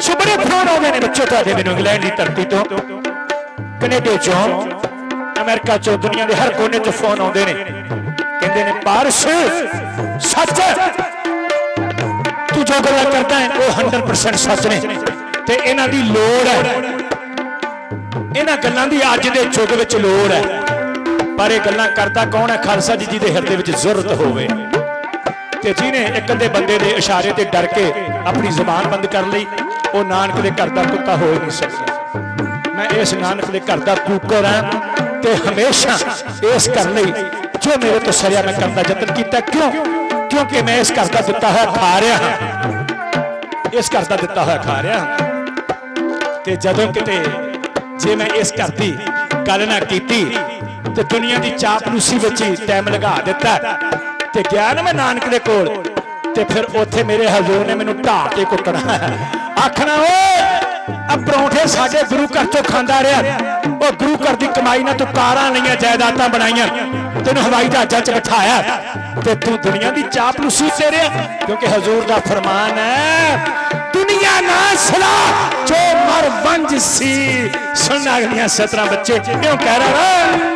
ਸੁਬੜੇ phone ਆਉਂਦੇ ਨੇ ਬੱਚੋ ਤੁਹਾਡੇ ਮੈਨੂੰ ਇੰਗਲੈਂਡ ਦੀ ਧਰਤੀ ਤੋਂ। ਕੈਨੇਡਾ ਚੋਂ ਅਮਰੀਕਾ ਚੋਂ ਦੁਨੀਆ ਦੇ ਹਰ ਕੋਨੇ ਤੋਂ ਫੋਨ ਆਉਂਦੇ ਨੇ। ਕਹਿੰਦੇ ਨੇ ਪਾਰਸ ਸੱਚ। ਤੂੰ ਜੋ ਗੱਲਾਂ ਕਰਦਾ ਹੈ ਉਹ 100% ਸੱਚ ਨੇ। ਤੇ ਇਹਨਾਂ ਦੀ ਲੋੜ ਹੈ। ਇਹਨਾਂ ਗੱਲਾਂ ਦੀ ਅੱਜ ਦੇ ਯੁੱਗ ਵਿੱਚ ਲੋੜ ਹੈ। ਪਰ ਇਹ ਗੱਲਾਂ ਕਰਦਾ ਕੌਣ ਹੈ? ਖਾਲਸਾ ਜੀ ਜਿਹਦੇ ਹਿਰਦੇ ਵਿੱਚ ਜ਼ਰੂਰਤ ਹੋਵੇ। ਤੇ ਜਿਹਨੇ ਇੱਕ ਅੱਧੇ ਬੰਦੇ ਦੇ ਇਸ਼ਾਰੇ ਤੇ ਡਰ ਕੇ ਆਪਣੀ ਜ਼ੁਬਾਨ ਬੰਦ ਕਰ ਲਈ, ਉਹ ਨਾਨਕ ਦੇ ਘਰ ਦਾ ਕੁੱਤਾ ਹੋ ਹੀ ਨਹੀਂ ਸਕਦਾ ਮੈਂ ਇਸ ਨਾਨਕ ਦੇ ਘਰ ਦਾ ਕੂਕਰ ਹਾਂ ਤੇ ਹਮੇਸ਼ਾ ਇਸ ਕਰ ਲਈ ਜੋ ਮੇਰੇ ਤੋਂ ਸਰਿਆ ਮੈਂ ਕਰਨ ਯਤਨ ਕੀਤਾ। ਕਿਉਂ? ਕਿਉਂਕਿ ਮੈਂ ਇਸ ਘਰ ਦਾ ਦਿੱਤਾ ਹੋਇਆ ਖਾ ਰਿਹਾ ਹਾਂ। ਇਸ ਘਰ ਦਾ ਦਿੱਤਾ ਹੋਇਆ ਖਾ ਰਿਹਾ ਤੇ ਜਦੋਂ ਕਿਤੇ ਜੇ ਮੈਂ ਇਸ ਘਰ ਦੀ ਗੱਲ ਨਾ ਕੀਤੀ, ਤੇ ਦੁਨੀਆ ਦੀ ਚਾਪਲੂਸੀ ਵਿੱਚ ਹੀ ਟਾਈਮ ਲਗਾ ਦਿੱਤਾ। ਤੇ ਗਿਆ ਨਾ ਮੈਂ ਨਾਨਕ ਦੇ ਕੋਲ, ਤੇ ਫਿਰ ਉੱਥੇ ਮੇਰੇ ਹਜ਼ੂਰ ਨੇ ਮੈਨੂੰ ਢਾਹ ਕੇ ਕੁੱਟਣਾ। ਆਖਣਾ, ਓਏ ਆ ਪਰੌਂਠੇ ਸਾਡੇ ਗੁਰੂ ਘਰ ਤੋਂ ਖਾਂਦਾ ਰਿਹਾ। ਉਹ ਗੁਰੂ ਘਰ ਦੀ ਕਮਾਈ ਨਾਲ ਤੂੰ ਕਾਰਾਂ ਲਈਆਂ ਜਾਇਦਾਦਾਂ ਬਣਾਈਆਂ, ਤੈਨੂੰ ਹਵਾਈ ਜਹਾਜ਼ਾਂ 'ਚ ਬਿਠਾਇਆ, ਤੇ ਤੂੰ ਦੁਨੀਆ ਦੀ ਚਾਪਲੂਸੀ ਤੇ ਰਿਹਾ। ਕਿਉਂਕਿ ਹਜ਼ੂਰ ਦਾ ਫਰਮਾਨ ਹੈ, ਦੁਨੀਆ ਨਾ ਸਲਾ ਜੋ ਮਰ ਵੰਜ ਸੀ। ਸੁਣਨਾ ਅਗਲੀਆਂ 17 ਬੱਚੇ ਕਿਉਂ ਕਹਿ ਰਹਾ